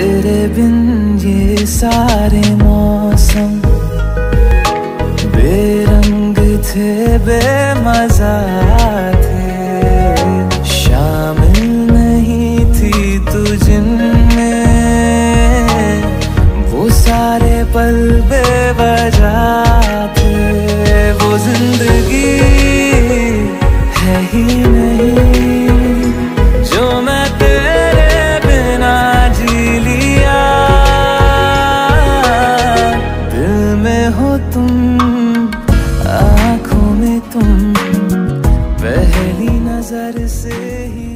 तेरे बिन ये सारे मौसम बेरंग थे, बेमजा थे। शामिल नहीं थी तू जिनमें वो सारे पल बेवजह पहली नज़र से ही